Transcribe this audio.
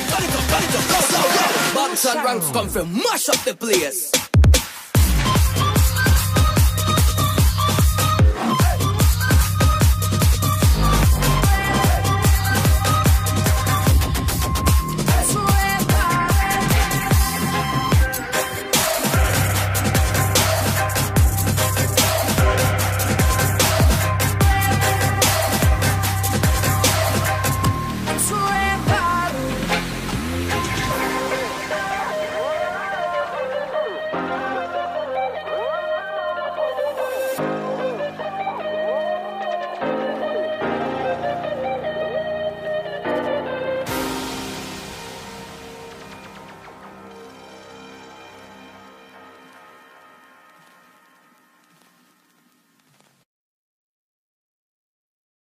Everybody and ranks come from mash up the place.